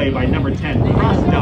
play by number 10, Cross